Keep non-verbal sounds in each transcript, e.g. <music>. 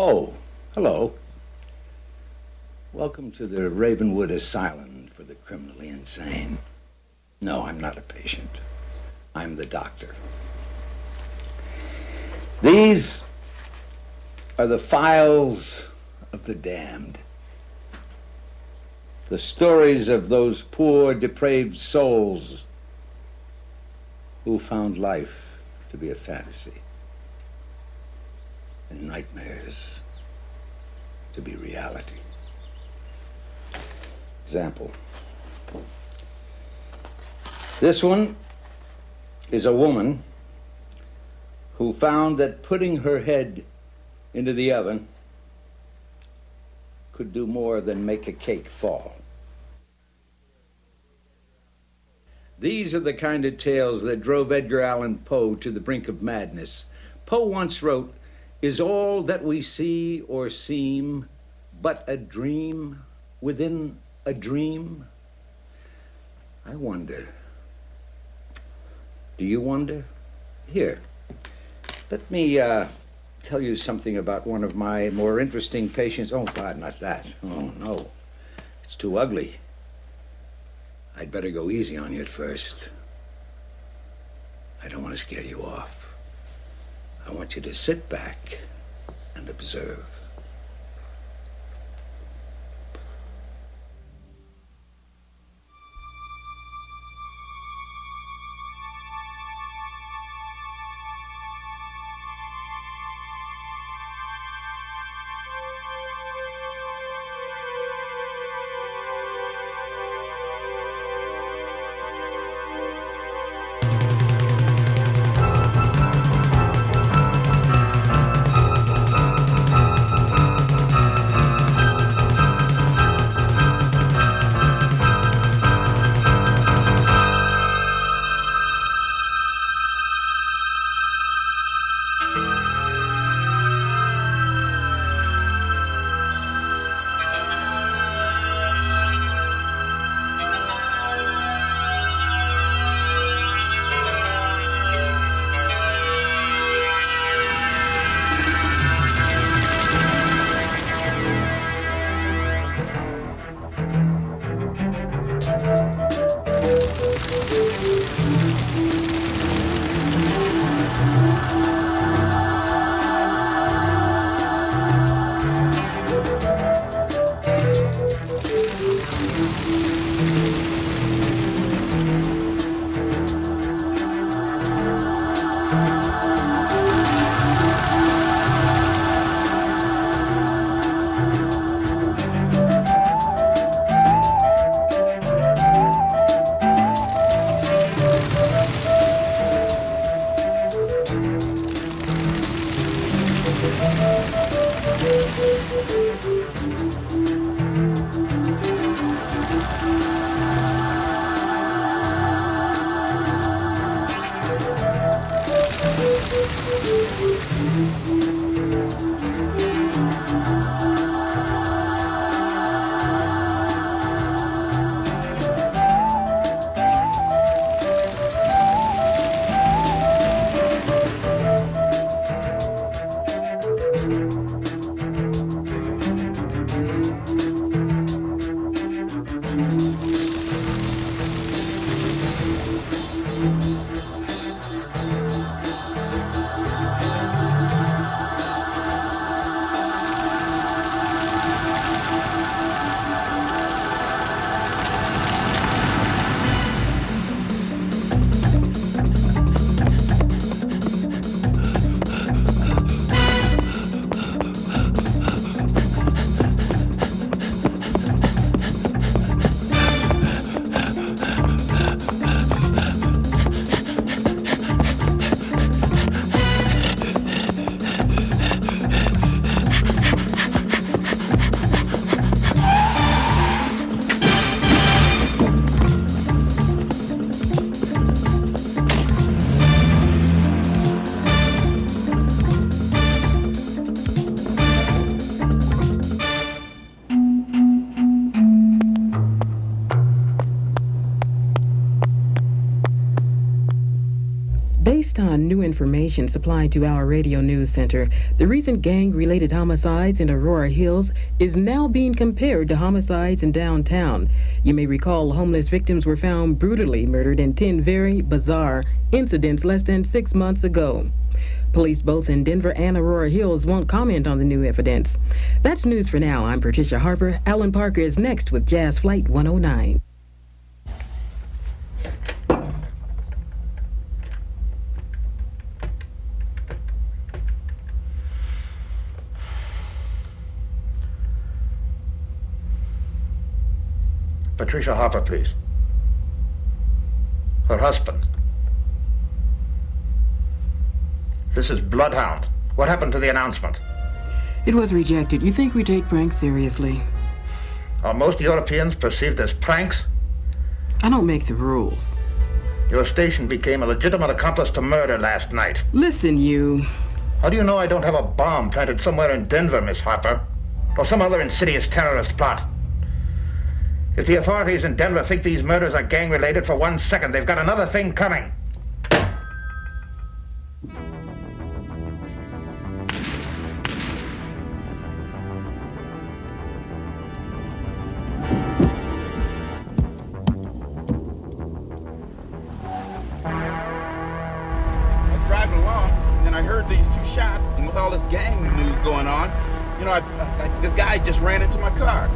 Oh, hello. Welcome to the Ravenwood Asylum for the criminally insane. No, I'm not a patient. I'm the doctor. These are the files of the damned. The stories of those poor, depraved souls who found life to be a fantasy and nightmares to be reality. Example. This one is a woman who found that putting her head into the oven could do more than make a cake fall. These are the kind of tales that drove Edgar Allan Poe to the brink of madness. Poe once wrote, Is all that we see or seem but a dream within a dream? I wonder. Do you wonder? Here, let me uh, tell you something about one of my more interesting patients. Oh, God, not that. Oh, no. It's too ugly. I'd better go easy on you at first. I don't want to scare you off. I want you to sit back and observe. Information supplied to our radio news center. The recent gang related homicides in Aurora Hills is now being compared to homicides in downtown. You may recall homeless victims were found brutally murdered in 10 very bizarre incidents less than six months ago. Police both in Denver and Aurora Hills won't comment on the new evidence. That's news for now. I'm Patricia Harper. Alan Parker is next with Jazz Flight 109. Patricia Harper, please. Her husband. This is Bloodhound. What happened to the announcement? It was rejected. You think we take pranks seriously? Are most Europeans perceived as pranks? I don't make the rules. Your station became a legitimate accomplice to murder last night. Listen, you. How do you know I don't have a bomb planted somewhere in Denver, Miss Harper? Or some other insidious terrorist plot? If the authorities in Denver think these murders are gang-related for one second, they've got another thing coming. I was driving along, and I heard these two shots, and with all this gang news going on, you know, I, I, this guy just ran into my car.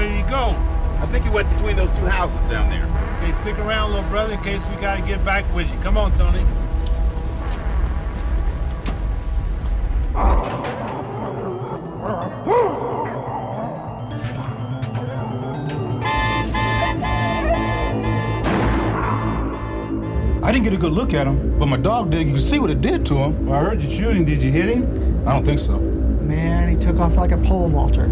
Know. Which way did he go? I think he went between those two houses down there. Okay, stick around, little brother, in case we gotta get back with you. Come on, Tony. I didn't get a good look at him, but my dog did. You can see what it did to him. Well, I heard you shooting. Did you hit him? I don't think so. Man, he took off like a pole vaulter.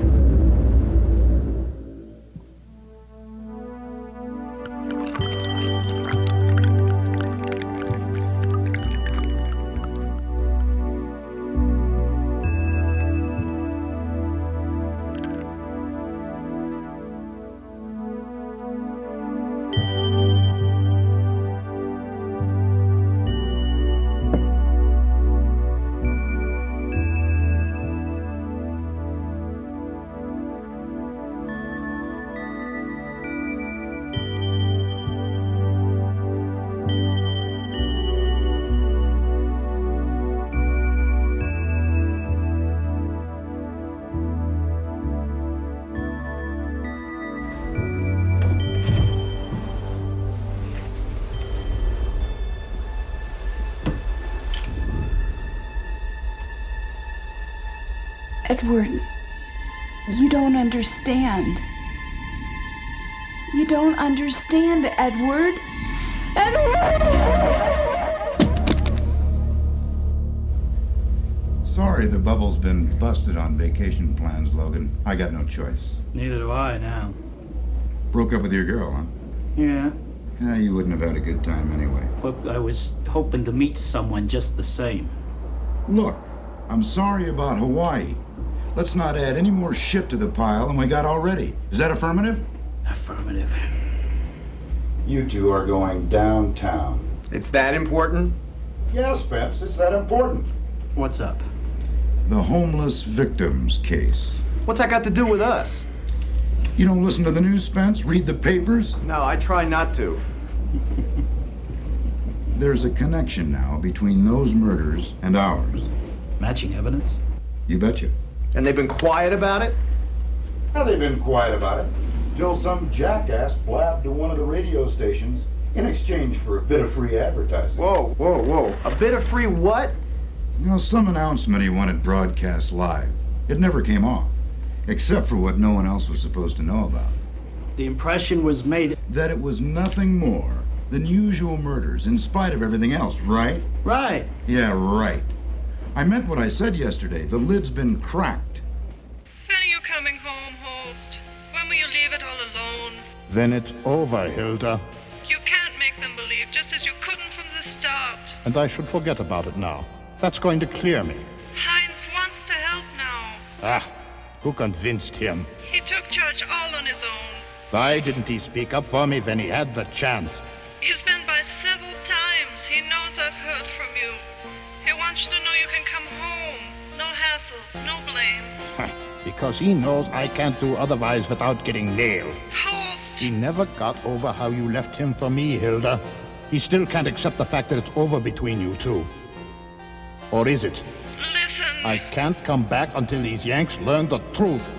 Edward, you don't understand. You don't understand, Edward. Edward! Sorry the bubble's been busted on vacation plans, Logan. I got no choice. Neither do I now. Broke up with your girl, huh? Yeah. Yeah, you wouldn't have had a good time anyway. Well, I was hoping to meet someone just the same. Look, I'm sorry about Hawaii. Let's not add any more shit to the pile than we got already. Is that affirmative? Affirmative. You two are going downtown. It's that important? Yes, Spence, it's that important. What's up? The homeless victims case. What's that got to do with us? You don't listen to the news, Spence? Read the papers? No, I try not to. <laughs> There's a connection now between those murders and ours. Matching evidence? You betcha. And they've been quiet about it? How they've been quiet about it? Till some jackass blabbed to one of the radio stations in exchange for a bit of free advertising. Whoa, whoa, whoa. A bit of free what? You know, some announcement he wanted broadcast live. It never came off, except for what no one else was supposed to know about. The impression was made. That it was nothing more than usual murders, in spite of everything else, right? Right. Yeah, right. I meant what I said yesterday. The lid's been cracked. When are you coming home, Horst? When will you leave it all alone? Then it's over, Hilda. You can't make them believe, just as you couldn't from the start. And I should forget about it now. That's going to clear me. Heinz wants to help now. Ah, who convinced him? He took charge all on his own. Why didn't he speak up for me when he had the chance? He's been by several times. He knows I've heard from you. He wants you to know you can come home. No hassles, no blame. because he knows I can't do otherwise without getting nailed. Horst! He never got over how you left him for me, Hilda. He still can't accept the fact that it's over between you two. Or is it? Listen. I can't come back until these Yanks learn the truth.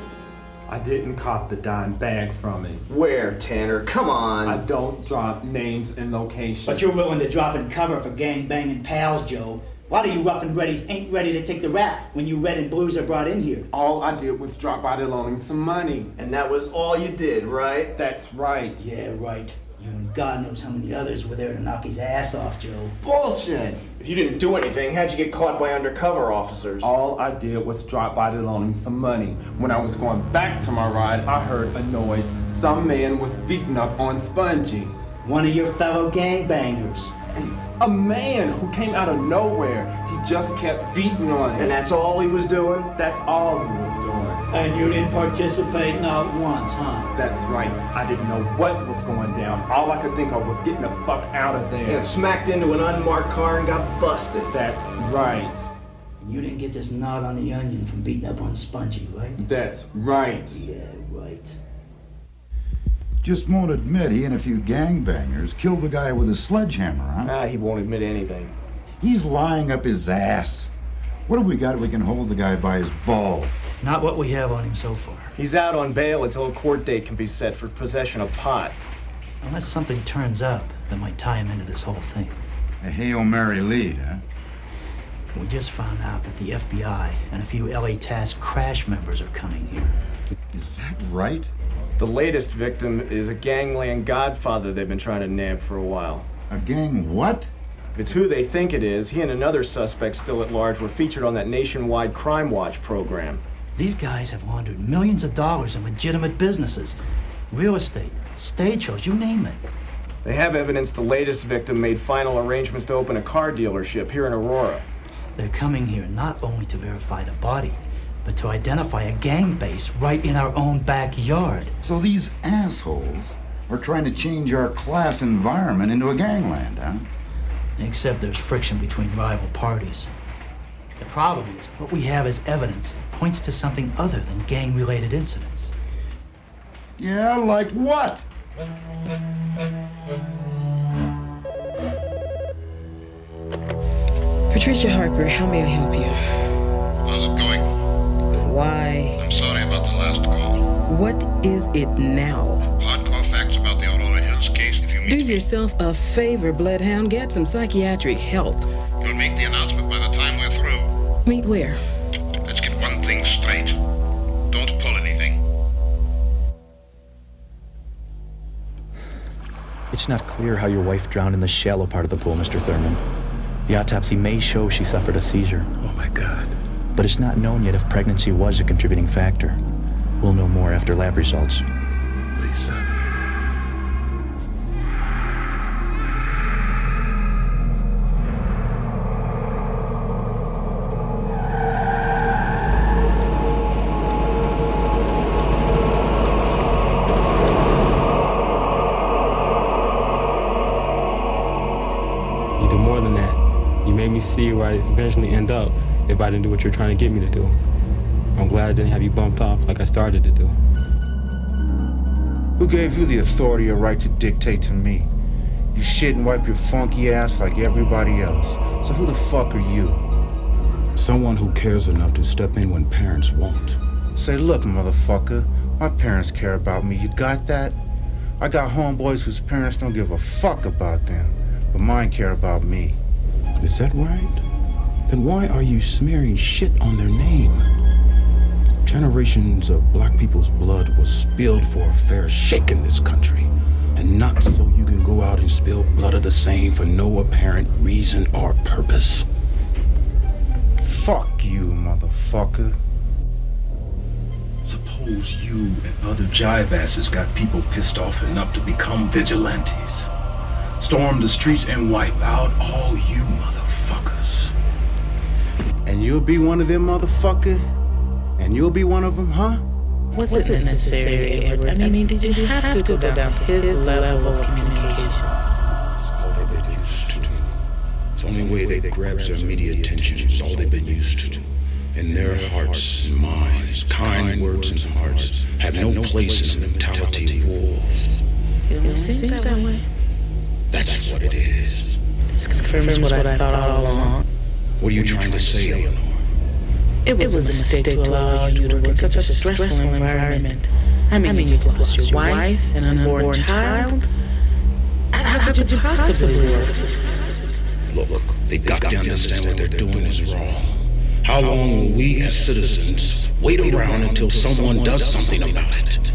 I didn't cop the dime bag from him. Where, Tanner? Come on. I don't drop names and locations. But you're willing to drop and cover for gang banging pals, Joe. Why do you rough and readies ain't ready to take the rap when you red and blues are brought in here? All I did was drop by to loan him some money. And that was all you did, right? That's right. Yeah, right. You and God knows how many others were there to knock his ass off, Joe. Bullshit! If you didn't do anything, how'd you get caught by undercover officers? All I did was drop by to loan him some money. When I was going back to my ride, I heard a noise. Some man was beating up on Spongy. One of your fellow gangbangers. A man who came out of nowhere. He just kept beating on him. And that's all he was doing? That's all he was doing. And you didn't participate not once, huh? That's right. I didn't know what was going down. All I could think of was getting the fuck out of there. And smacked into an unmarked car and got busted. That's right. You didn't get this knot on the onion from beating up on Spongy, right? That's right. Yeah, right. Just won't admit he and a few gangbangers killed the guy with a sledgehammer, huh? Ah, he won't admit anything. He's lying up his ass. What have we got we can hold the guy by his balls? Not what we have on him so far. He's out on bail until a court date can be set for possession of pot. Unless something turns up that might tie him into this whole thing. A Hail Mary lead, huh? We just found out that the FBI and a few LA Task crash members are coming here. Is that right? The latest victim is a gangland godfather they've been trying to nab for a while. A gang what? It's who they think it is, he and another suspect still at large were featured on that nationwide Crime Watch program. These guys have laundered millions of dollars in legitimate businesses real estate, stage shows, you name it. They have evidence the latest victim made final arrangements to open a car dealership here in Aurora. They're coming here not only to verify the body, but to identify a gang base right in our own backyard. So these assholes are trying to change our class environment into a gangland, huh? Except there's friction between rival parties. The problem is, what we have as evidence points to something other than gang related incidents. Yeah, like what? Patricia Harper, how may I help you? How's it going? Why? I'm sorry about the last call. What is it now? Hardcore facts about the Aurora Hills case. If you meet Do yourself a favor, Bloodhound. Get some psychiatric help. You'll make the announcement by the time we're through. Meet where? Let's get one thing straight. Don't pull anything. It's not clear how your wife drowned in the shallow part of the pool, Mr. Thurman. The autopsy may show she suffered a seizure. Oh my God. But it's not known yet if pregnancy was a contributing factor. We'll know more after lab results. Lisa. You do more than that. You made me see where I eventually end up if I didn't do what you're trying to get me to do. I'm glad I didn't have you bumped off like I started to do. Who gave you the authority or right to dictate to me? You shit and wipe your funky ass like everybody else. So who the fuck are you? Someone who cares enough to step in when parents won't. Say, look, motherfucker, my parents care about me. You got that? I got homeboys whose parents don't give a fuck about them, but mine care about me. Is that right? Then why are you smearing shit on their name? Generations of black people's blood was spilled for a fair shake in this country. And not so you can go out and spill blood of the same for no apparent reason or purpose. Fuck you, motherfucker. Suppose you and other jive asses got people pissed off enough to become vigilantes. Storm the streets and wipe out all you motherfuckers. And you'll be one of them, motherfucker? And you'll be one of them, huh? Was, was it necessary, Edward? I mean, did you have, have to go down to his level of communication? So they've been used to do. So only way that grabs their media attention is all they've been used to. In their hearts and minds, kind words and hearts have no place in the mentality of wolves. It seems that way. That's what it is. This confirms what I thought all along. What are you trying to say, Eleanor? It was a mistake to allow you to work in such a stressful environment. I mean, you just lost your wife, and an unborn child. How how could you possibly work? Look, they've got to understand what they're doing is wrong. How long will we as citizens wait around until someone does something about it?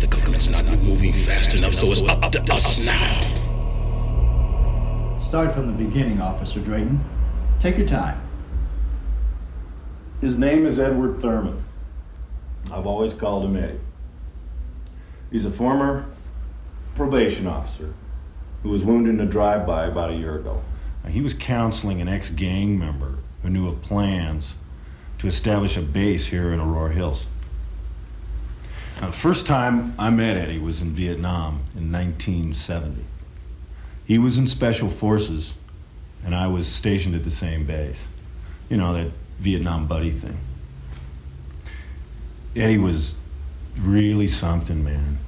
The government's not moving fast enough, so it's up to us now. Start from the beginning, Officer Drayton. Take your time. His name is Edward Thurman. I've always called him Eddie. He's a former probation officer who was wounded in a drive-by about a year ago. He was counseling an ex-gang member who knew of plans to establish a base here in Aurora Hills. Now, the first time I met Eddie was in Vietnam in 1970. He was in Special Forces, and I was stationed at the same base. You know, that Vietnam buddy thing. Eddie was really something, man.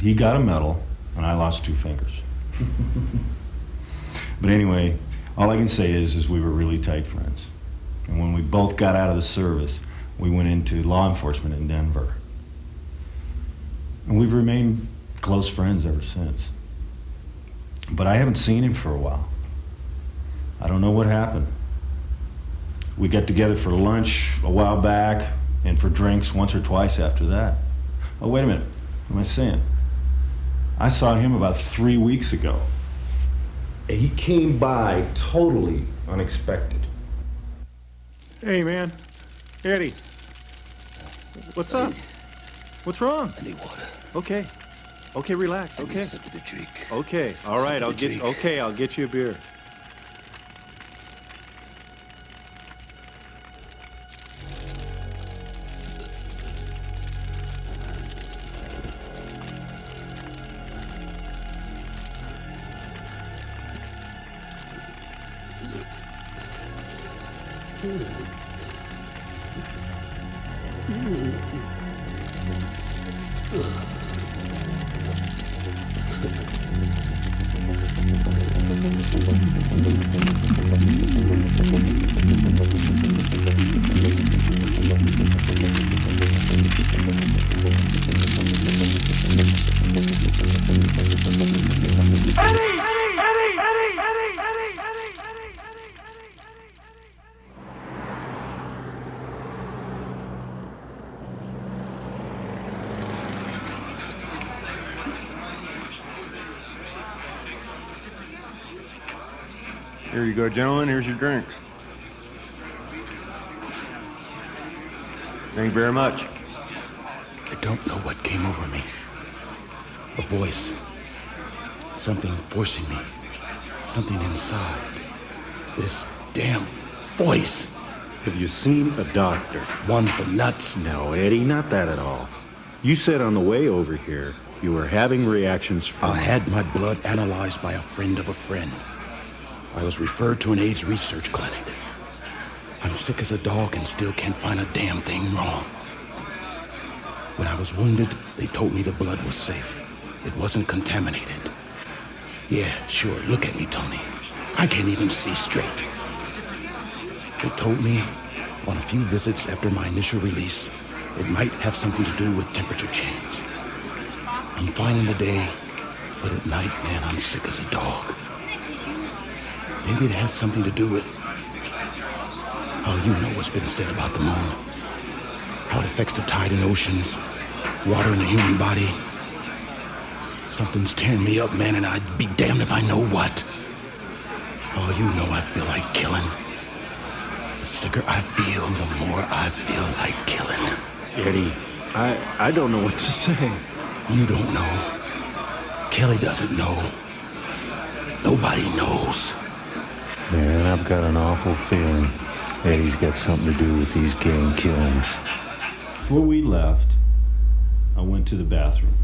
He got a medal, and I lost two fingers. <laughs> but anyway, all I can say is, is we were really tight friends. And when we both got out of the service, we went into law enforcement in Denver. And we've remained close friends ever since. But I haven't seen him for a while. I don't know what happened. We got together for lunch a while back and for drinks once or twice after that. Oh, wait a minute. What am I saying? I saw him about three weeks ago. And he came by totally unexpected. Hey, man. Eddie. What's up? What's wrong? I need water. Okay. Okay, relax. I Okay. a sip of drink. Okay. All Sip right. of I'll get. drink. Okay. I'll get you a beer. Here Here's your drinks. Thank you very much. I don't know what came over me. A voice. Something forcing me. Something inside. This damn voice. Have you seen a doctor? One for nuts. No, Eddie, not that at all. You said on the way over here you were having reactions from. I had my blood analyzed by a friend of a friend. I was referred to an AIDS research clinic. I'm sick as a dog and still can't find a damn thing wrong. When I was wounded, they told me the blood was safe. It wasn't contaminated. Yeah, sure, look at me, Tony. I can't even see straight. They told me on a few visits after my initial release, it might have something to do with temperature change. I'm fine in the day, but at night, man, I'm sick as a dog. Maybe it has something to do with. Oh, you know what's been said about the moon. How it affects the tide in oceans, water in the human body. Something's tearing me up, man, and I'd be damned if I know what. Oh, you know I feel like killing. The sicker I feel, the more I feel like killing. Eddie, I I don't know what to say. You don't know. Kelly doesn't know. Nobody knows. Man, I've got an awful feeling Eddie's got something to do with these gang killings. Before we left, I went to the bathroom.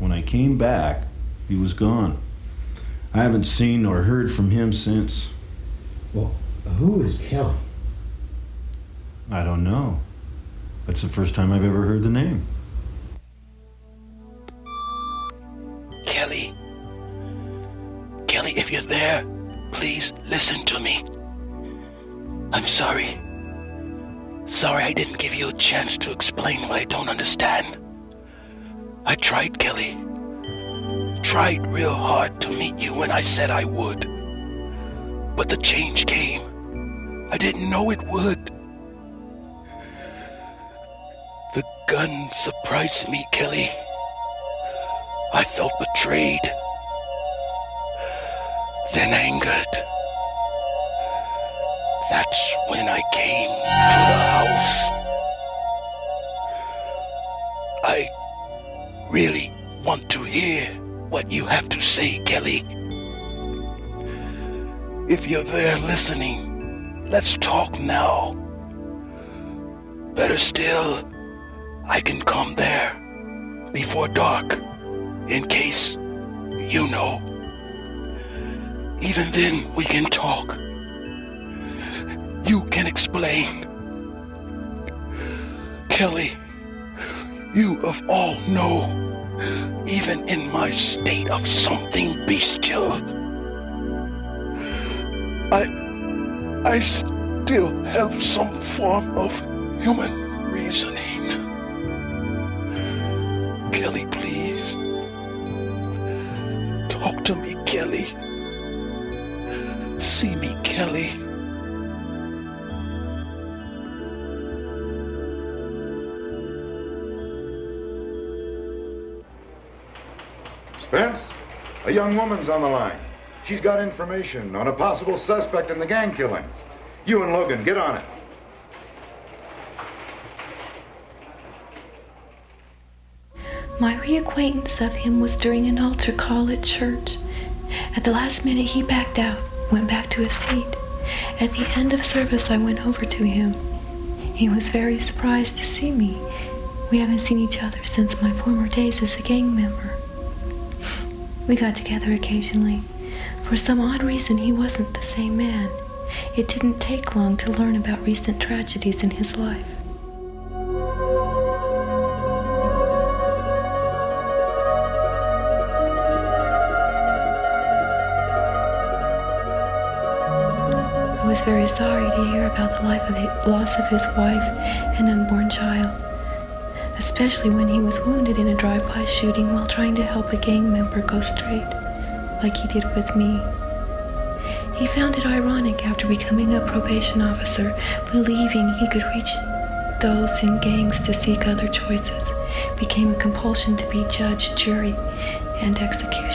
When I came back, he was gone. I haven't seen or heard from him since. Well, who is Kelly? I don't know. That's the first time I've ever heard the name. Kelly. Kelly, if you're there, please listen to me. I'm sorry. Sorry I didn't give you a chance to explain what I don't understand. I tried, Kelly. Tried real hard to meet you when I said I would. But the change came. I didn't know it would. The gun surprised me, Kelly. I felt betrayed. Then angered. That's when I came to the house. I really want to hear what you have to say, Kelly. If you're there listening, let's talk now. Better still, I can come there before dark in case you know. Even then, we can talk. You can explain. Kelly, you of all know, even in my state of something bestial, I, I still have some form of human reasoning. Kelly, please. Talk to me, Kelly. See me, Kelly. Spence, a young woman's on the line. She's got information on a possible suspect in the gang killings. You and Logan, get on it. My reacquaintance of him was during an altar call at church. At the last minute, he backed out, went back to his seat. At the end of service, I went over to him. He was very surprised to see me. We haven't seen each other since my former days as a gang member. We got together occasionally. For some odd reason, he wasn't the same man. It didn't take long to learn about recent tragedies in his life. Very sorry to hear about the life of his, loss of his wife and unborn child, especially when he was wounded in a drive-by shooting while trying to help a gang member go straight, like he did with me. He found it ironic after becoming a probation officer, believing he could reach those in gangs to seek other choices, became a compulsion to be judge, jury, and executioner.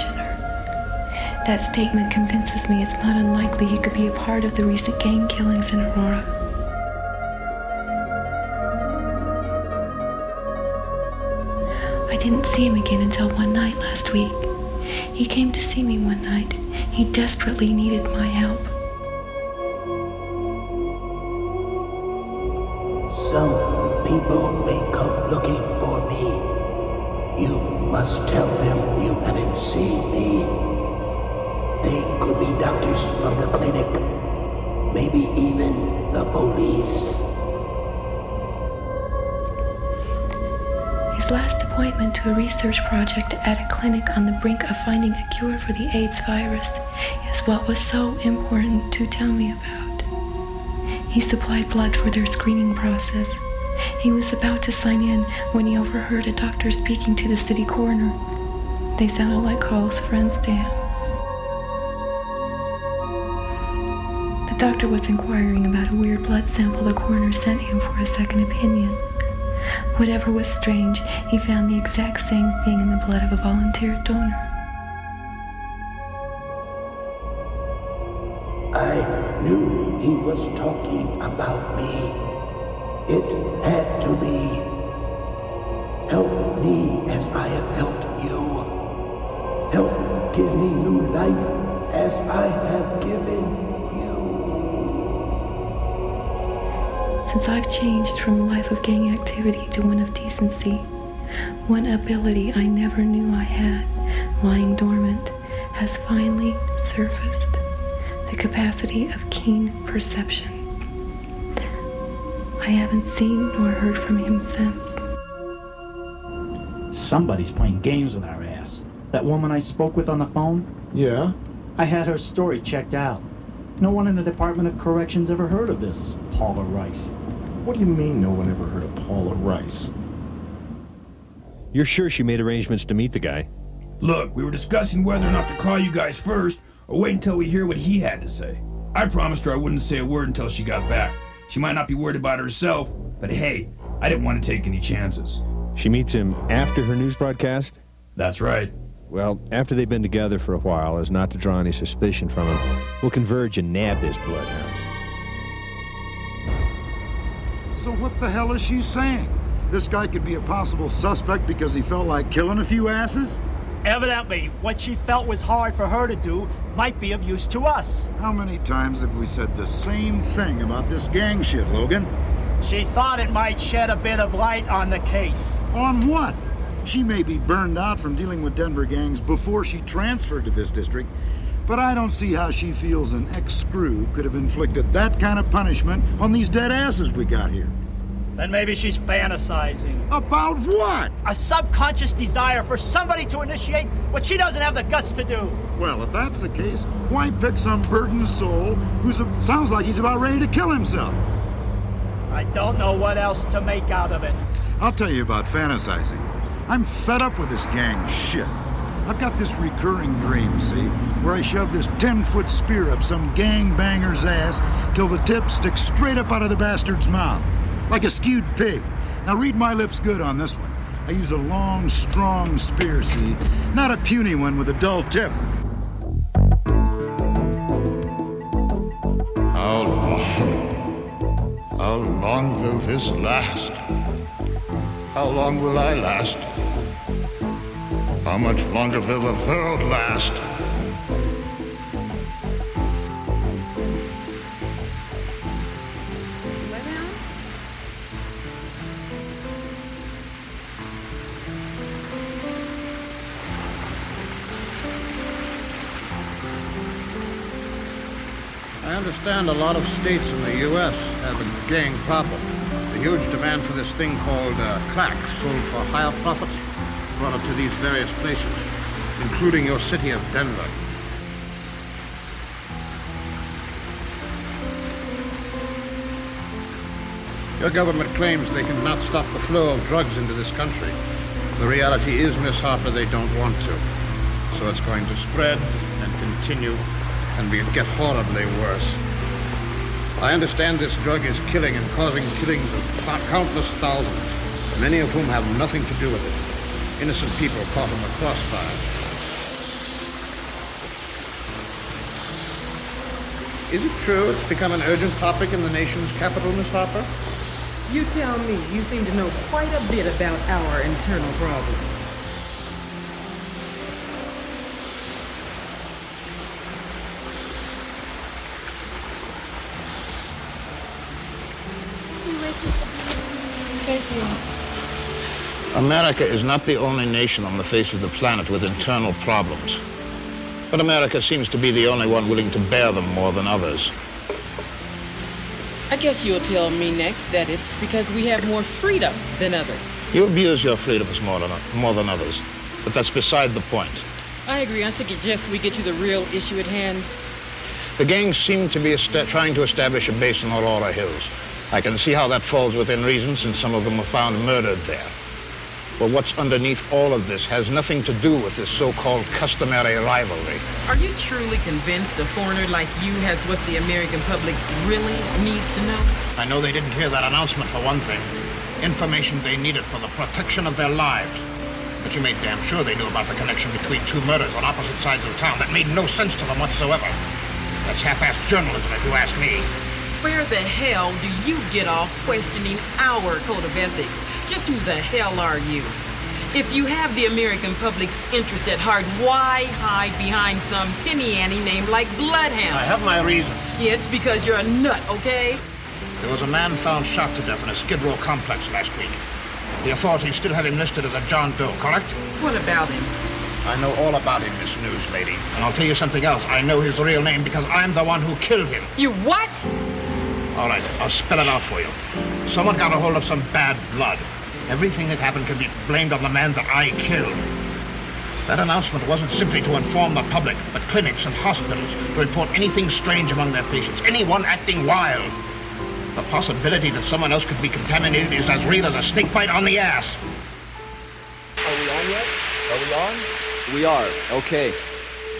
That statement convinces me it's not unlikely he could be a part of the recent gang killings in Aurora. I didn't see him again until one night last week. He came to see me one night. He desperately needed my help. Brink of finding a cure for the AIDS virus is what was so important to tell me about. He supplied blood for their screening process. He was about to sign in when he overheard a doctor speaking to the city coroner. They sounded like Carl's friends to him. The doctor was inquiring about a weird blood sample the coroner sent him for a second opinion. Whatever was strange, he found the exact same thing in the blood of a volunteer donor. Of one ability I never knew I had, lying dormant, has finally surfaced. The the capacity of keen perception. I haven't seen nor heard from him since. Somebody's playing games with our ass. That woman I spoke with on the phone? Yeah? I had her story checked out. No one in the Department of Corrections ever heard of this Paula Rice. What do you mean no one ever heard of Paula Rice? You're sure she made arrangements to meet the guy? Look, we were discussing whether or not to call you guys first or wait until we hear what he had to say. I promised her I wouldn't say a word until she got back. She might not be worried about herself, but hey, I didn't want to take any chances. She meets him after her news broadcast? That's right. Well, after they've been together for a while, as not to draw any suspicion from him, we'll converge and nab this bloodhound. So what the hell is she saying? This guy could be a possible suspect because he felt like killing a few asses? Evidently, what she felt was hard for her to do might be of use to us. How many times have we said the same thing about this gang shit, Logan? She thought it might shed a bit of light on the case. On what? She may be burned out from dealing with Denver gangs before she transferred to this district, but I don't see how she feels an ex-screw could have inflicted that kind of punishment on these dead asses we got here. Then maybe she's fantasizing. About what? A subconscious desire for somebody to initiate what she doesn't have the guts to do. Well, if that's the case, why pick some burdened soul who sounds like he's about ready to kill himself? I don't know what else to make out of it. I'll tell you about fantasizing. I'm fed up with this gang shit. I've got this recurring dream, see, where I shove this 10-foot spear up some gang banger's ass till the tip sticks straight up out of the bastard's mouth, like a skewed pig. Now read my lips good on this one. I use a long, strong spear, see, not a puny one with a dull tip. How long? How long will this last? How long will I last? How much longer will the world last? Understand a lot of states in the U.S. have a gang problem. The huge demand for this thing called uh, crack, sold for higher profits, brought it to these various places, including your city of Denver. Your government claims they cannot stop the flow of drugs into this country. The reality is, Miss Harper, they don't want to. So it's going to spread and continue and will get horribly worse. I understand this drug is killing and causing killings of countless thousands, many of whom have nothing to do with it. Innocent people caught in the crossfire. Is it true it's become an urgent topic in the nation's capital, Miss Harper? You tell me. You seem to know quite a bit about our internal problems. Thank you. America is not the only nation on the face of the planet with internal problems. But America seems to be the only one willing to bear them more than others. I guess you'll tell me next that it's because we have more freedom than others. You abuse your freedoms more than, more than others, but that's beside the point. I agree. I suggest we get to the real issue at hand. The gangs seem to be trying to establish a base in Aurora Hills. I can see how that falls within reason since some of them were found murdered there. But what's underneath all of this has nothing to do with this so-called customary rivalry. Are you truly convinced a foreigner like you has what the American public really needs to know? I know they didn't hear that announcement for one thing. Information they needed for the protection of their lives. But you made damn sure they knew about the connection between two murders on opposite sides of town. That made no sense to them whatsoever. That's half-assed journalism, if you ask me. Where the hell do you get off questioning our code of ethics? Just who the hell are you? If you have the American public's interest at heart, why hide behind some penny ante name like Bloodhound? I have my reasons. Yeah, it's because you're a nut, okay? There was a man found shot to death in a Skid Row complex last week. The authorities still had him listed as a John Doe, correct? What about him? I know all about him, Miss News Lady. And I'll tell you something else. I know his real name because I'm the one who killed him. You what? All right, I'll spell it out for you. Someone got a hold of some bad blood. Everything that happened can be blamed on the man that I killed. That announcement wasn't simply to inform the public, but clinics and hospitals to report anything strange among their patients, anyone acting wild. The possibility that someone else could be contaminated is as real as a snake bite on the ass. Are we on yet? Are we on? We are. Okay.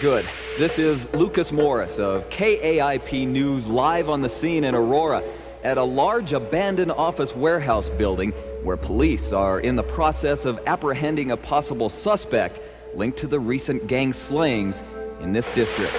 Good. This is Lucas Morris of KAIP News live on the scene in Aurora at a large abandoned office warehouse building where police are in the process of apprehending a possible suspect linked to the recent gang slayings in this district.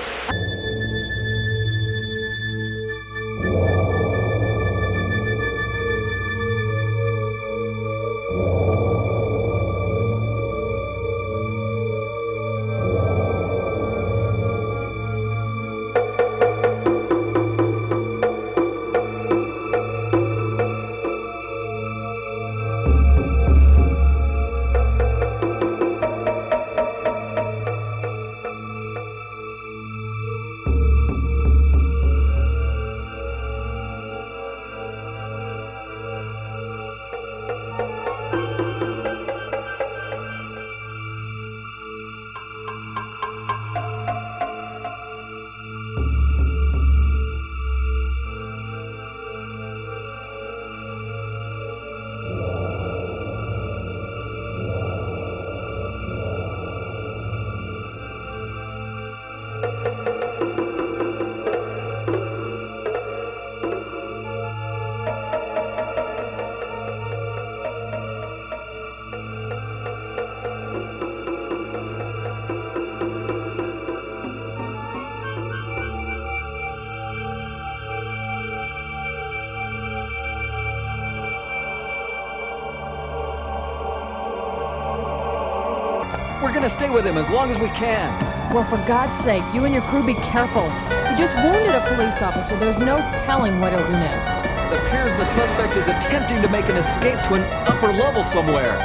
Stay with him as long as we can. Well, for God's sake, you and your crew be careful. He just wounded a police officer. There's no telling what he'll do next. It appears the suspect is attempting to make an escape to an upper level somewhere.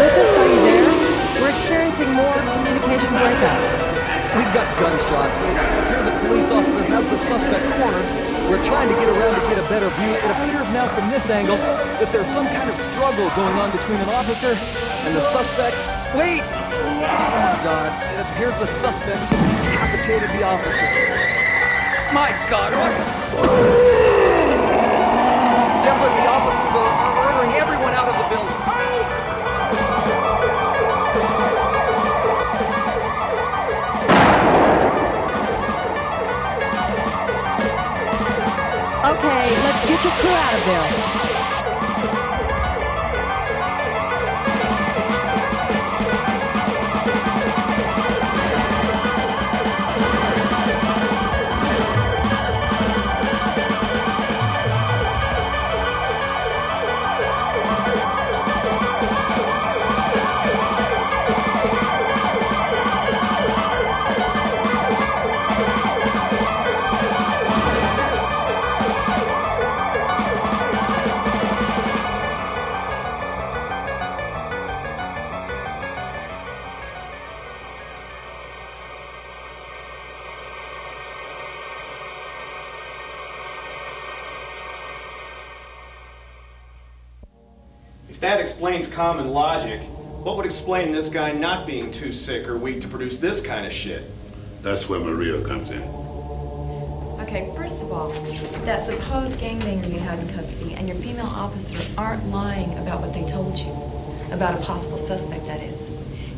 Lucas, are you there? We're experiencing more communication breakup. We've got gunshots. It appears a police officer has the suspect cornered. We're trying to get around to get a better view. It appears now from this angle that there's some kind of struggle going on between an officer and the suspect. Wait! Oh my god, it appears the suspect just decapitated the officer. My god, what? Deborah, the officers are ordering everyone out of the building. Okay, let's get your crew out of there. Common logic, what would explain this guy not being too sick or weak to produce this kind of shit? That's where Maria comes in. Okay, first of all, that supposed gangbanger you had in custody and your female officer aren't lying about what they told you. About a possible suspect, that is.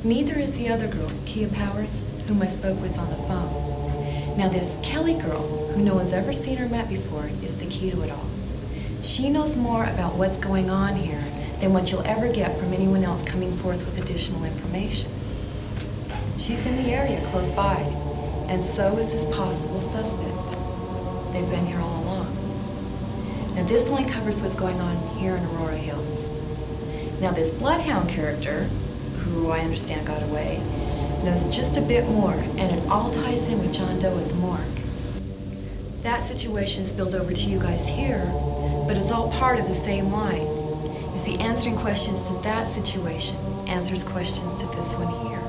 Neither is the other girl, Kia Powers, whom I spoke with on the phone. Now, this Kelly girl, who no one's ever seen or met before, is the key to it all. She knows more about what's going on here than what you'll ever get from anyone else coming forth with additional information. She's in the area close by, and so is this possible suspect. They've been here all along. Now, this only covers what's going on here in Aurora Hills. Now, this Bloodhound character, who I understand got away, knows just a bit more, and it all ties in with John Doe at the morgue. That situation spilled over to you guys here, but it's all part of the same line. You see, answering questions to that situation answers questions to this one here.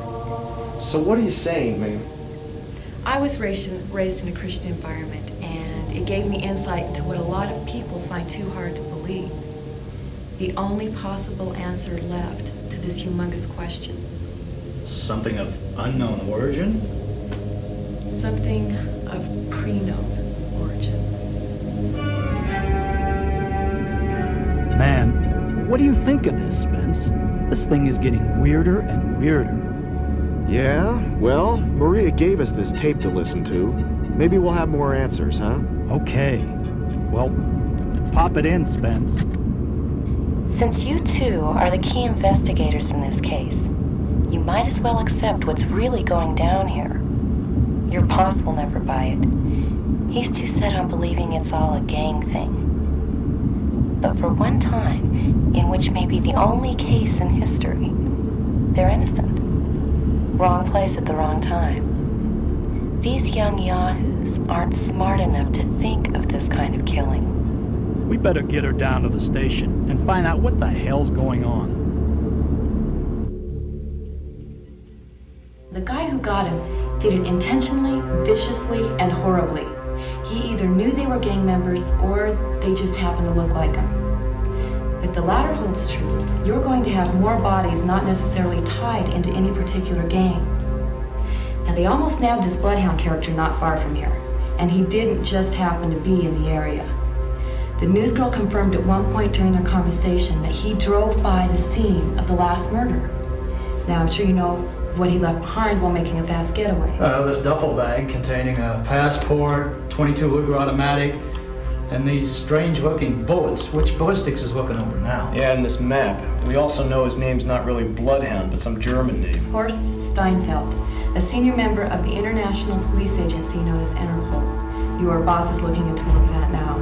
So what are you saying, man? I was raised in, raised in a Christian environment, and it gave me insight into what a lot of people find too hard to believe. The only possible answer left to this humongous question. Something of unknown origin? Something of pre-known origin. Man, what do you think of this, Spence? This thing is getting weirder and weirder. Yeah, well, Maria gave us this tape to listen to. Maybe we'll have more answers, huh? Okay. Well, pop it in, Spence. Since you two are the key investigators in this case, you might as well accept what's really going down here. Your boss will never buy it. He's too set on believing it's all a gang thing. But for one time, in which may be the only case in history, they're innocent. Wrong place at the wrong time. These young yahoos aren't smart enough to think of this kind of killing. We better get her down to the station and find out what the hell's going on. The guy who got him did it intentionally, viciously, and horribly. He either knew they were gang members or they just happen to look like them. If the latter holds true, you're going to have more bodies not necessarily tied into any particular gang. Now, they almost nabbed this Bloodhound character not far from here, and he didn't just happen to be in the area. The newsgirl confirmed at one point during their conversation that he drove by the scene of the last murder. Now, I'm sure you know what he left behind while making a fast getaway. Uh, this duffel bag containing a passport, 22 Luger automatic, and these strange-looking bullets. Which ballistics is looking over now? Yeah, and this map. We also know his name's not really Bloodhound, but some German name. Horst Steinfeld, a senior member of the international police agency known as Interpol. Your boss is looking into more of that now.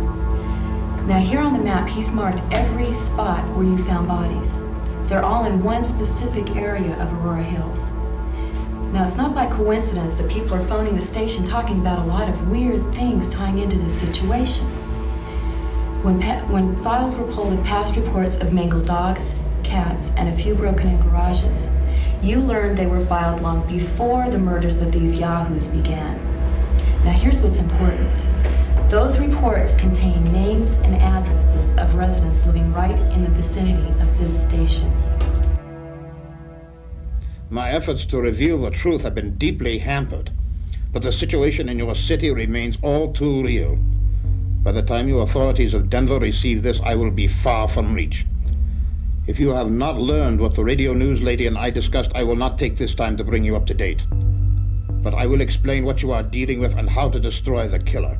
Now, here on the map, he's marked every spot where you found bodies. They're all in one specific area of Aurora Hills. Now, it's not by coincidence that people are phoning the station talking about a lot of weird things tying into this situation. When, when files were pulled of past reports of mangled dogs, cats, and a few broken in garages, you learned they were filed long before the murders of these yahoos began. Now, here's what's important. Those reports contain names and addresses of residents living right in the vicinity of this station. My efforts to reveal the truth have been deeply hampered, but the situation in your city remains all too real. By the time you authorities of Denver receive this, I will be far from reach. If you have not learned what the radio news lady and I discussed, I will not take this time to bring you up to date. But I will explain what you are dealing with and how to destroy the killer.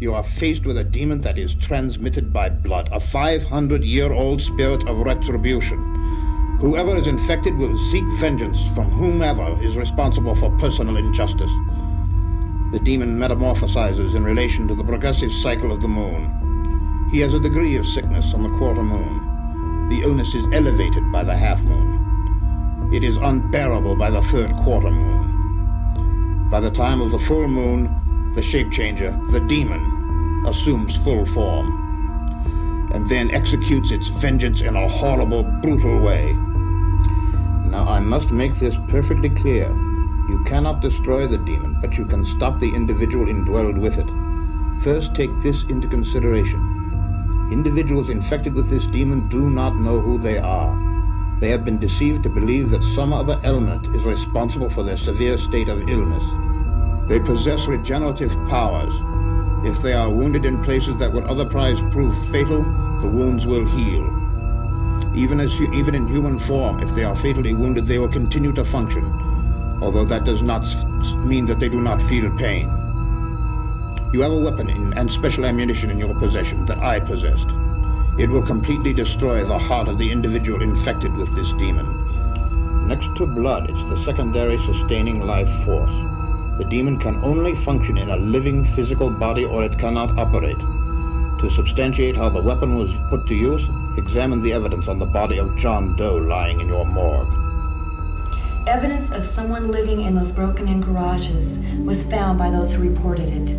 You are faced with a demon that is transmitted by blood, a 500 year old spirit of retribution. Whoever is infected will seek vengeance from whomever is responsible for personal injustice. The demon metamorphosizes in relation to the progressive cycle of the moon. He has a degree of sickness on the quarter moon. The illness is elevated by the half moon. It is unbearable by the third quarter moon. By the time of the full moon, the shape changer, the demon, assumes full form and then executes its vengeance in a horrible, brutal way. Now, I must make this perfectly clear. You cannot destroy the demon, but you can stop the individual indwelled with it. First, take this into consideration. Individuals infected with this demon do not know who they are. They have been deceived to believe that some other element is responsible for their severe state of illness. They possess regenerative powers. If they are wounded in places that would otherwise prove fatal, the wounds will heal. Even, as, even in human form, if they are fatally wounded, they will continue to function, although that does not mean that they do not feel pain. You have a weapon in, and special ammunition in your possession that I possessed. It will completely destroy the heart of the individual infected with this demon. Next to blood, it's the secondary sustaining life force. The demon can only function in a living physical body or it cannot operate. To substantiate how the weapon was put to use, examine the evidence on the body of John Doe lying in your morgue. Evidence of someone living in those broken in garages was found by those who reported it.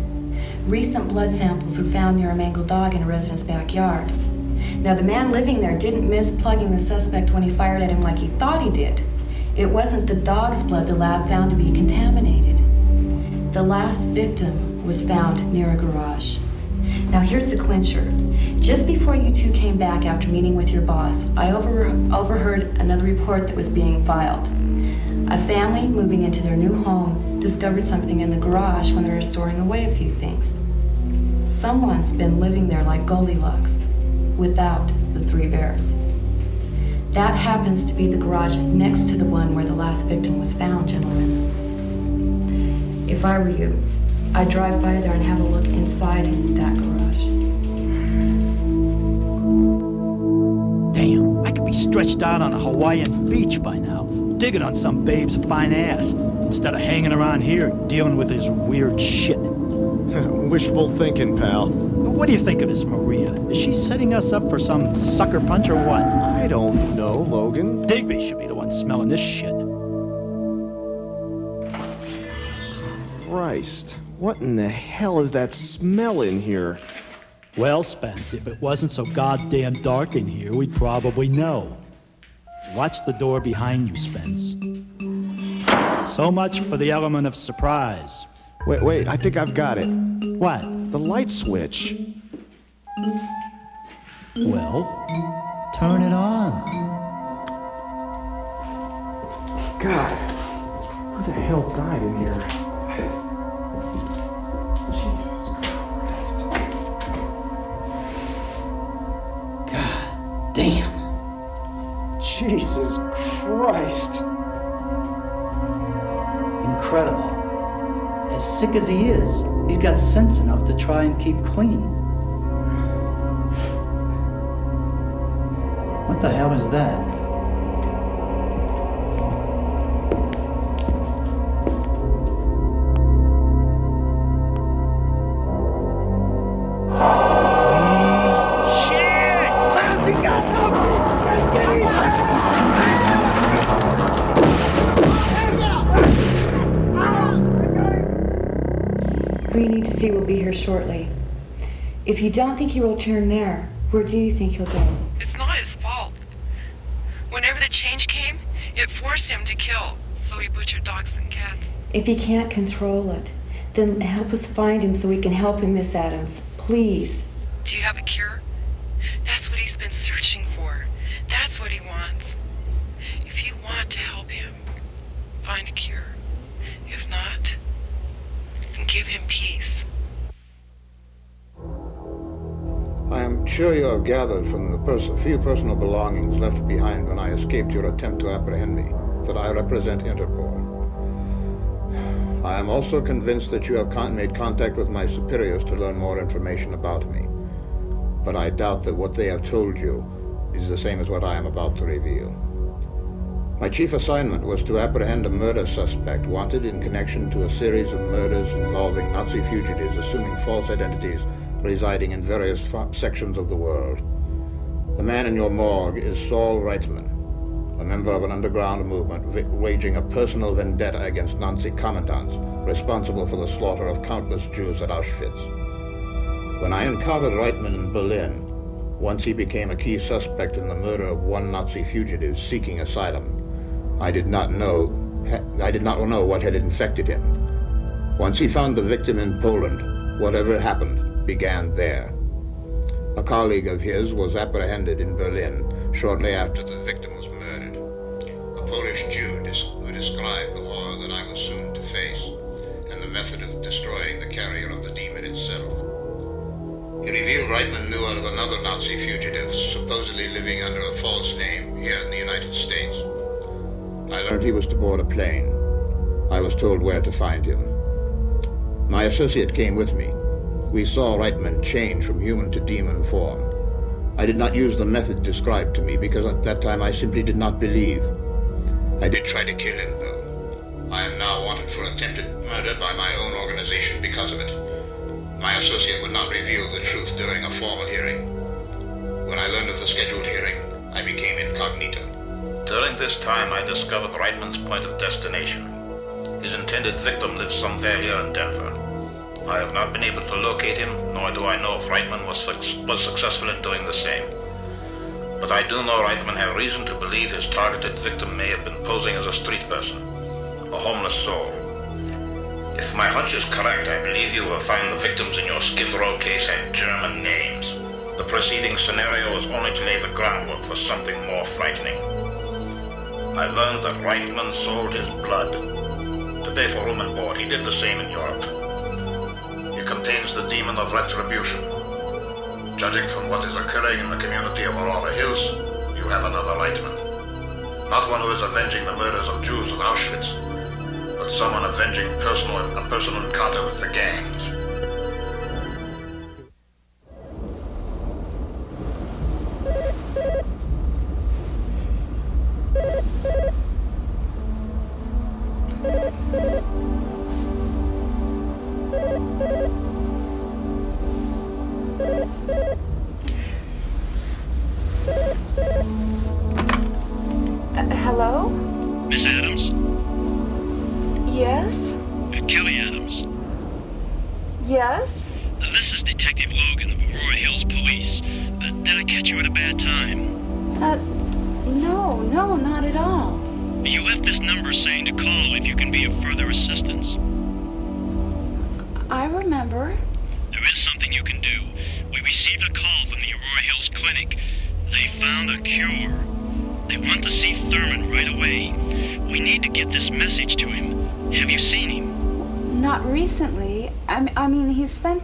Recent blood samples were found near a mangled dog in a resident's backyard. Now, the man living there didn't miss plugging the suspect when he fired at him like he thought he did. It wasn't the dog's blood the lab found to be contaminated. The last victim was found near a garage. Now, here's the clincher. Just before you two came back after meeting with your boss, I over, overheard another report that was being filed. A family moving into their new home discovered something in the garage when they were storing away a few things. Someone's been living there like Goldilocks without the three bears. That happens to be the garage next to the one where the last victim was found, gentlemen. If I were you, I'd drive by there and have a look inside that garage. Damn, I could be stretched out on a Hawaiian beach by now, digging on some babe's fine ass, instead of hanging around here dealing with his weird shit. <laughs> Wishful thinking, pal. What do you think of this, Maria? Is she setting us up for some sucker punch or what? I don't know, Logan. Digby should be the one smelling this shit. Christ, what in the hell is that smell in here? Well, Spence, if it wasn't so goddamn dark in here, we'd probably know. Watch the door behind you, Spence. So much for the element of surprise. Wait, wait, I think I've got it. What? The light switch. Well, turn it on. God, who the hell died in here? Jesus Christ. God damn. Jesus Christ. Incredible. As sick as he is, he's got sense enough to try and keep clean. What the hell is that? Here shortly. If you don't think he will turn there, where do you think he'll go? It's not his fault. Whenever the change came, it forced him to kill, so he butchered dogs and cats. If he can't control it, then help us find him so we can help him, Miss Adams. Please. Do you have a cure? That's what he's been searching for. That's what he wants. If you want to help him, find a cure. If not, then give him peace. Sure you have gathered from the pers- few personal belongings left behind when I escaped your attempt to apprehend me that I represent Interpol. I am also convinced that you have con- made contact with my superiors to learn more information about me. But I doubt that what they have told you is the same as what I am about to reveal. My chief assignment was to apprehend a murder suspect wanted in connection to a series of murders involving Nazi fugitives assuming false identities residing in various sections of the world. The man in your morgue is Saul Reitman, a member of an underground movement waging a personal vendetta against Nazi commandants responsible for the slaughter of countless Jews at Auschwitz. When I encountered Reitman in Berlin, once he became a key suspect in the murder of one Nazi fugitive seeking asylum, I did not know I did not know what had infected him. Once he found the victim in Poland, whatever happened began there. A colleague of his was apprehended in Berlin shortly after the victim was murdered. A Polish Jew who described the horror that I was soon to face and the method of destroying the carrier of the demon itself. He revealed Reitman knew of another Nazi fugitive supposedly living under a false name here in the United States. I learned he was to board a plane. I was told where to find him. My associate came with me. We saw Reitman change from human to demon form. I did not use the method described to me because at that time I simply did not believe. I did try to kill him, though. I am now wanted for attempted murder by my own organization because of it. My associate would not reveal the truth during a formal hearing. When I learned of the scheduled hearing, I became incognito. During this time, I discovered Reitman's point of destination. His intended victim lives somewhere here in Denver. I have not been able to locate him, nor do I know if Reitman was, suc- was successful in doing the same. But I do know Reitman had reason to believe his targeted victim may have been posing as a street person, a homeless soul. If my hunch is correct, I believe you will find the victims in your Skid Row case had German names. The preceding scenario was only to lay the groundwork for something more frightening. I learned that Reitman sold his blood. To pay for room and board, he did the same in Europe. Contains the demon of retribution. Judging from what is occurring in the community of Aurora Hills, you have another Reitman. Not one who is avenging the murders of Jews at Auschwitz, but someone avenging personal, a personal encounter with the gangs.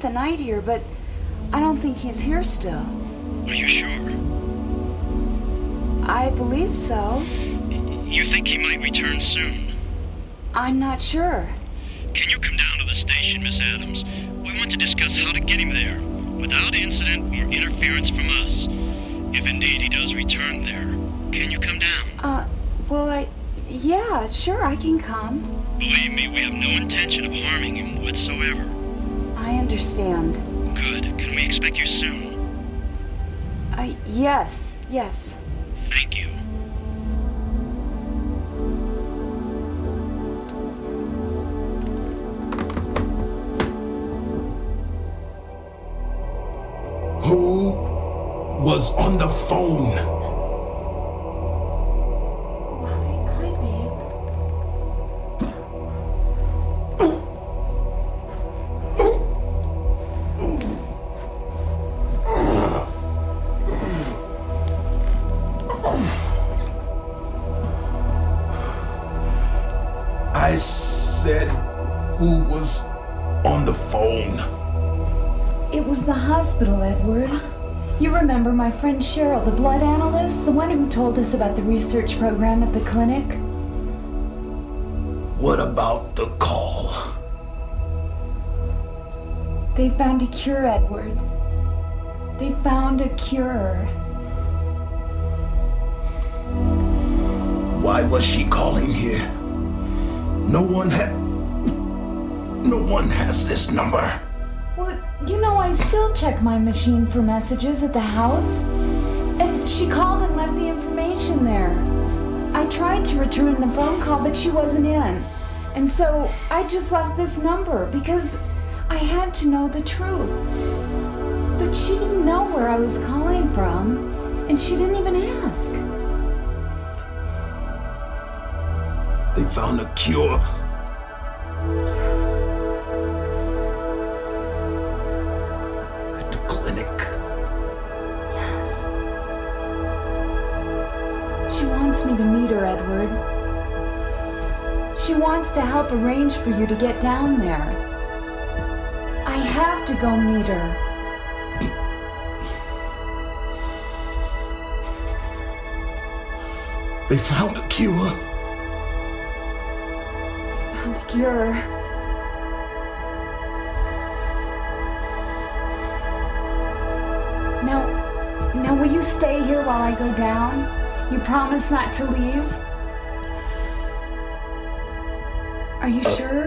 The night here, but I don't think he's here still. Are you sure? I believe so. You think he might return soon? I'm not sure. Can you come down to the station, Miss Adams? We want to discuss how to get him there, without incident or interference from us. If indeed he does return there, can you come down? Uh, well, I. Yeah, sure, I can come. Believe me, we have no intention of harming him whatsoever. I understand. Good. Can we expect you soon? I. Yes, yes. Thank you. Who was on the phone? I said, who was on the phone? It was the hospital, Edward. You remember my friend Cheryl, the blood analyst, the one who told us about the research program at the clinic? What about the call? They found a cure, Edward. They found a cure. Why was she calling here? No one had. No one has this number. Well, you know, I still check my machine for messages at the house. And she called and left the information there. I tried to return the phone call, but she wasn't in. And so I just left this number because I had to know the truth. But she didn't know where I was calling from, and she didn't even ask. Found a cure. At the clinic. Yes. She wants me to meet her, Edward. She wants to help arrange for you to get down there. I have to go meet her. They found a cure. Cure. Now, now will you stay here while I go down? You promise not to leave? Are you uh, sure?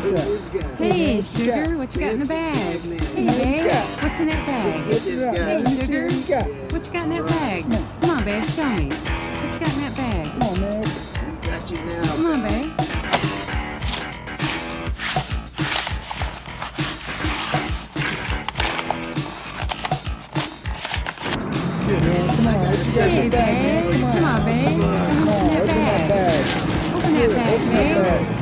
This out. Hey, sugar, what you got in the bag? Hey, babe, what's in that bag? Hey, sugar, what you got in that bag? Come on, babe, show me. What you got in that bag? Come on, man. Got you now. Come on, babe. Here, man. Come on. What you got in Hey, that bag, man? babe. Come on. Babe. Come on. Show me what's in that Open that bag. bag. Open that bag, babe.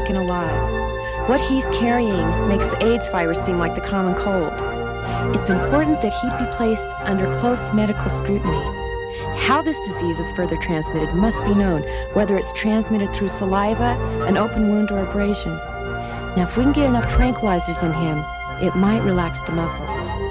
Taken alive. What he's carrying makes the AIDS virus seem like the common cold. It's important that he be placed under close medical scrutiny. How this disease is further transmitted must be known, whether it's transmitted through saliva, an open wound, or abrasion. Now, if we can get enough tranquilizers in him, it might relax the muscles.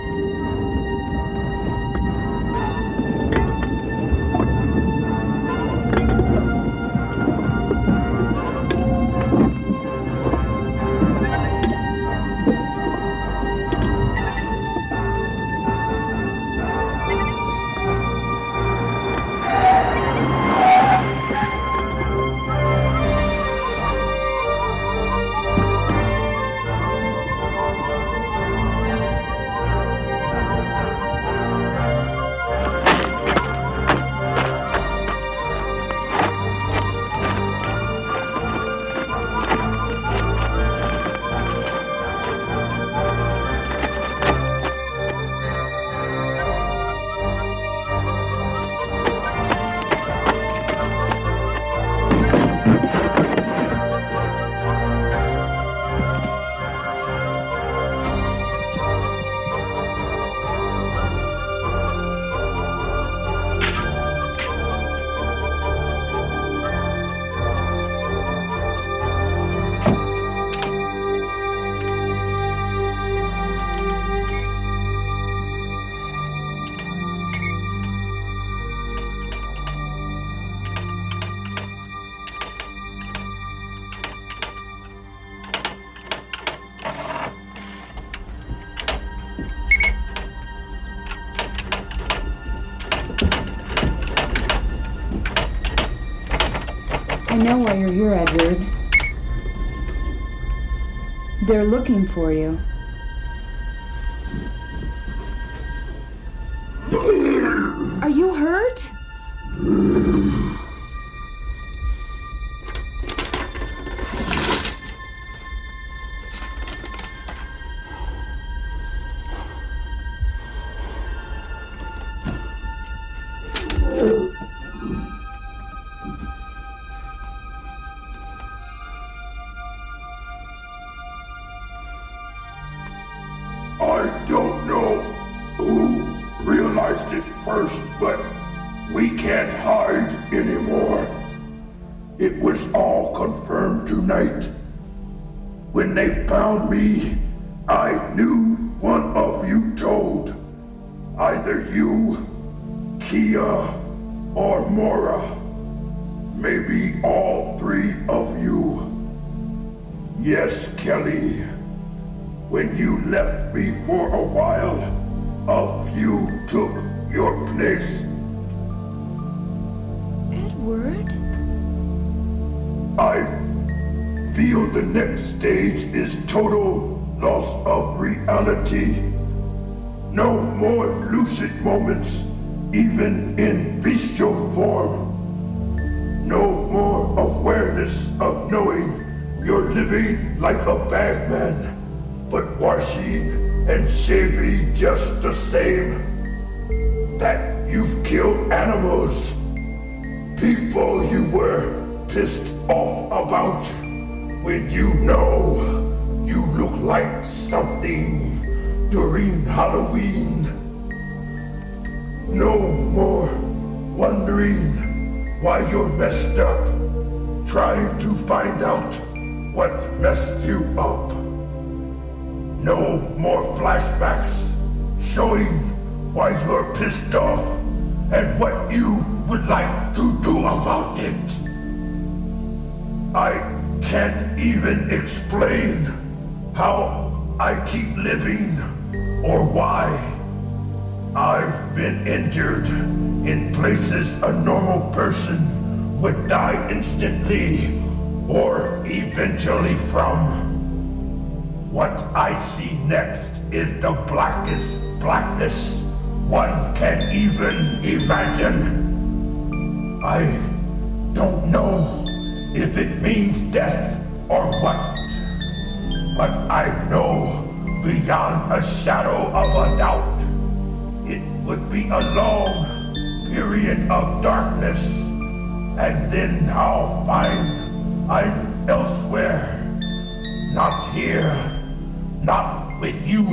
Edward. They're looking for you. Found me, I knew one of you told. Either you, Kia, or Mora. Maybe all three of you. Yes, Kelly. When you left me for a while, a few took your place. The next stage is total loss of reality. No more lucid moments, even in bestial form. No more awareness of knowing you're living like a bagman, but washing and shaving just the same. That you've killed animals, people you were pissed off about, when you know you look like something during Halloween. No more wondering why you're messed up, trying to find out what messed you up. No more flashbacks showing why you're pissed off and what you would like to do about it. I can't even explain how I keep living or why. I've been injured in places a normal person would die instantly or eventually from. What I see next is the blackest blackness one can even imagine. I don't know if it means death or what, but I know beyond a shadow of a doubt it would be a long period of darkness, and then I'll find I'm elsewhere. Not here, not with you,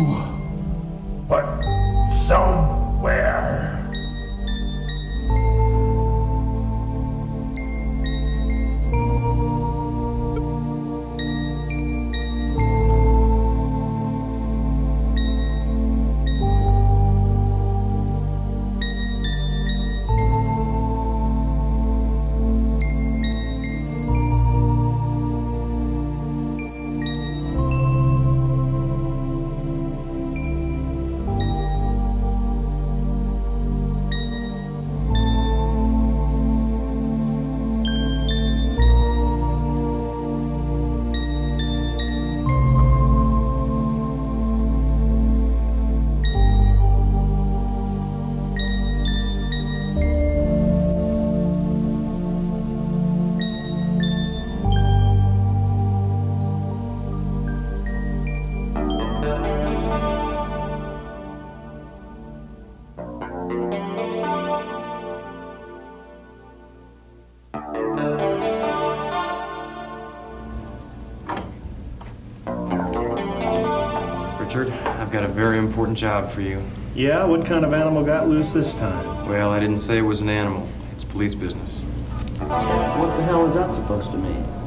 important job for you. Yeah, what kind of animal got loose this time? Well, I didn't say it was an animal. It's police business. What the hell is that supposed to mean?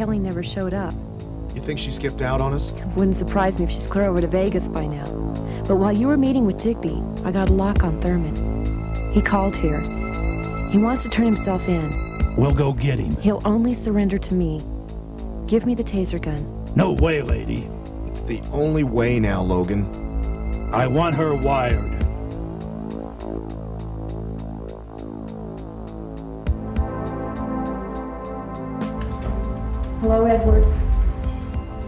Kelly never showed up. You think she skipped out on us? Wouldn't surprise me if she's clear over to Vegas by now. But while you were meeting with Digby, I got a lock on Thurman. He called here. He wants to turn himself in. We'll go get him. He'll only surrender to me. Give me the taser gun. No way, lady. It's the only way now, Logan. I want her wired. Hello, Edward.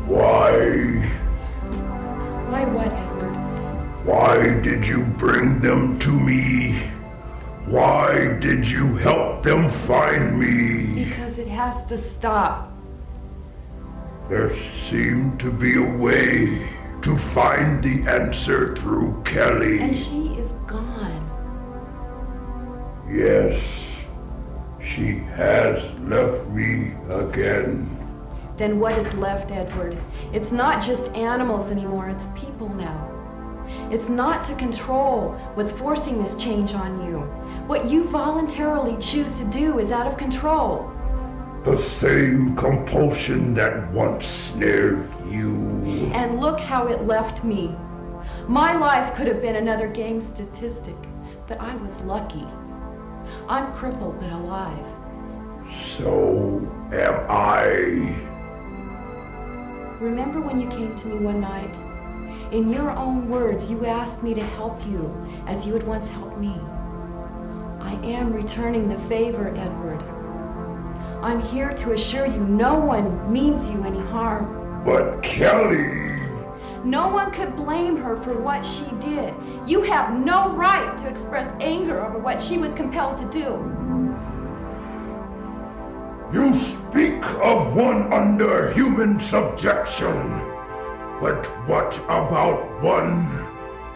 Why? Why what, Edward? Why did you bring them to me? Why did you help them find me? Because it has to stop. There seemed to be a way to find the answer through Kelly. And she is gone. Yes, she has left me again. Then what is left, Edward? It's not just animals anymore, it's people now. It's not to control what's forcing this change on you. What you voluntarily choose to do is out of control. The same compulsion that once snared you. And look how it left me. My life could have been another gang statistic, but I was lucky. I'm crippled but alive. So am I. Remember when you came to me one night? In your own words, you asked me to help you as you had once helped me. I am returning the favor, Edward. I'm here to assure you no one means you any harm. But Kelly. No one could blame her for what she did. You have no right to express anger over what she was compelled to do. You speak of one under human subjection. But what about one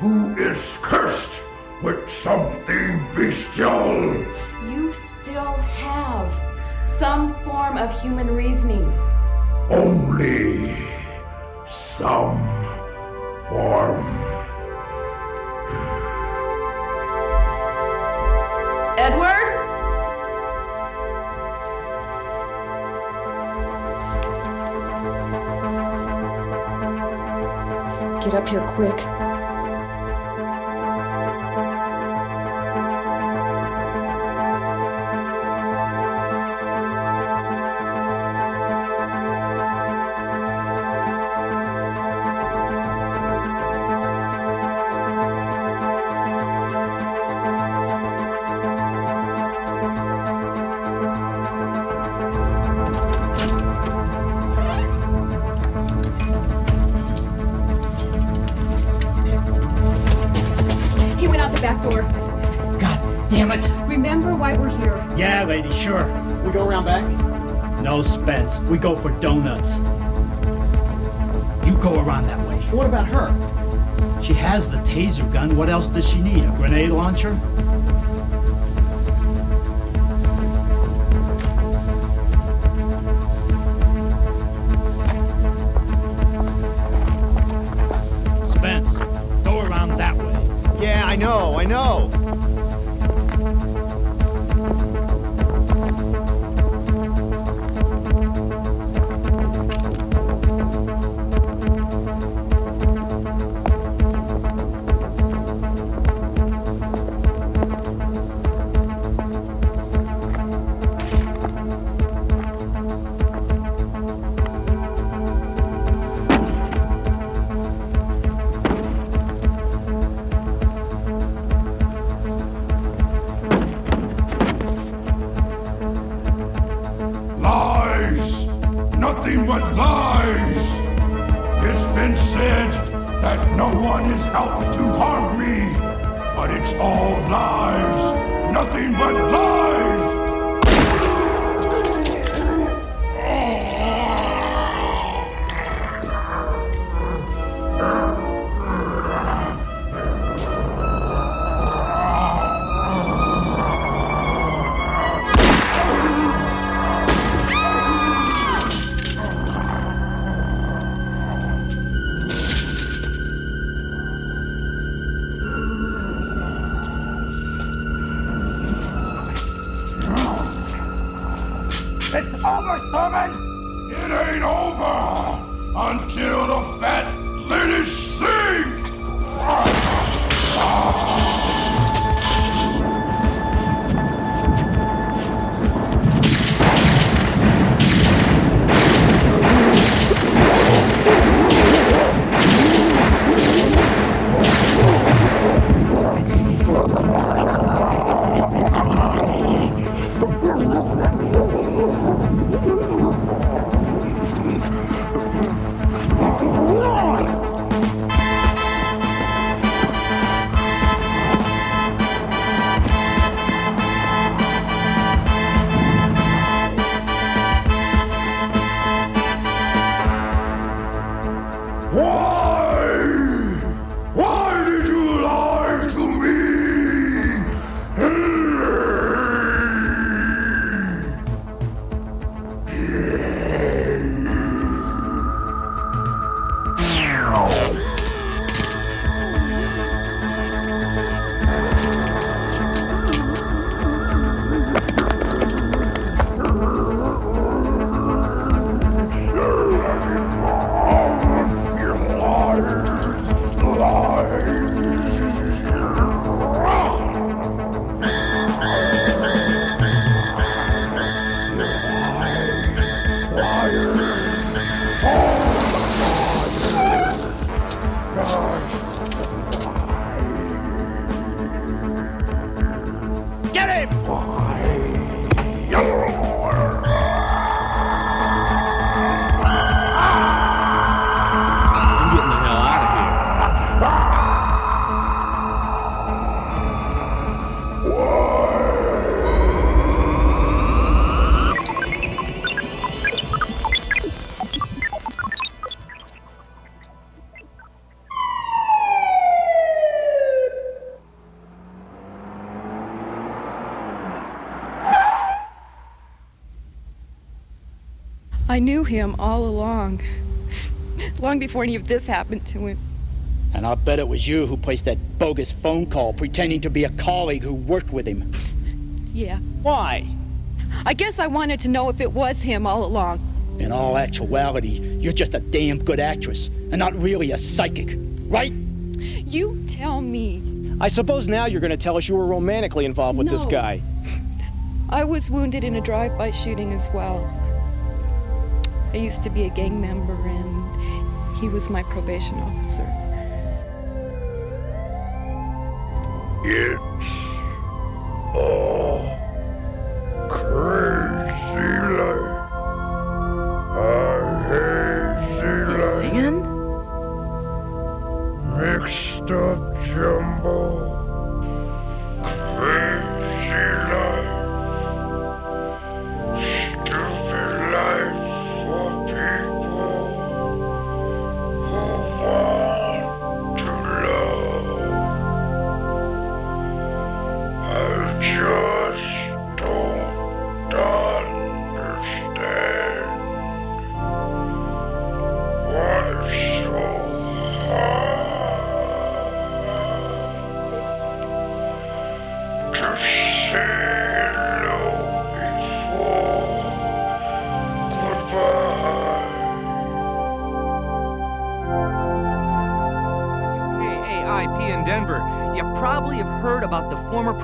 who is cursed with something bestial? You still have some form of human reasoning. Only some form. Edward? Get up here quick. We go for donuts. You go around that way. What about her? She has the taser gun. What else does she need? A grenade launcher? The fat lady I knew him all along. <laughs> Long before any of this happened to him. And I'll bet it was you who placed that bogus phone call pretending to be a colleague who worked with him. Yeah. Why? I guess I wanted to know if it was him all along. In all actuality, you're just a damn good actress and not really a psychic, right? You tell me. I suppose now you're going to tell us you were romantically involved with this No. guy. I was wounded in a drive-by shooting as well. I used to be a gang member and he was my probation officer. It's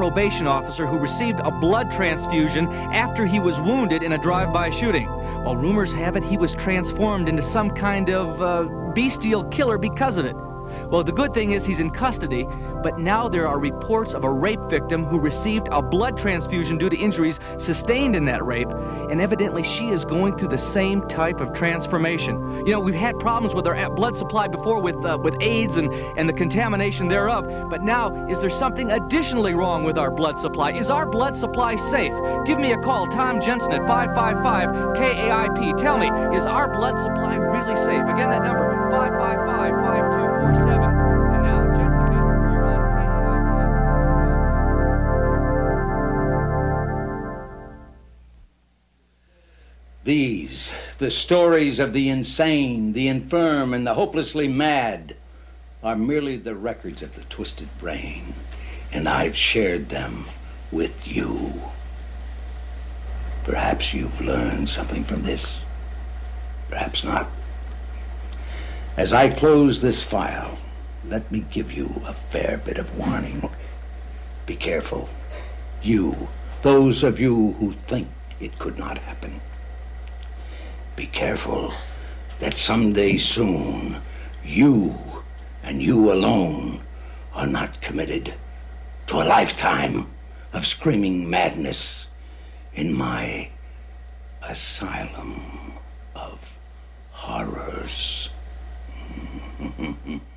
probation officer who received a blood transfusion after he was wounded in a drive-by shooting. While rumors have it he was transformed into some kind of uh, bestial killer because of it. Well, the good thing is he's in custody, but now there are reports of a rape victim who received a blood transfusion due to injuries sustained in that rape, and evidently she is going through the same type of transformation. You know, we've had problems with our blood supply before with uh, with AIDS and and the contamination thereof, but now is there something additionally wrong with our blood supply? Is our blood supply safe? Give me a call, Tom Jensen at 555 KAIP. Tell me, is our blood supply really safe? Again, that number the stories of the insane, the infirm, and the hopelessly mad, are merely the records of the twisted brain, and I've shared them with you. Perhaps you've learned something from this. Perhaps not. As I close this file, let me give you a fair bit of warning. Be careful. You, those of you who think it could not happen. Be careful that someday soon you and you alone are not committed to a lifetime of screaming madness in my asylum of horrors. <laughs>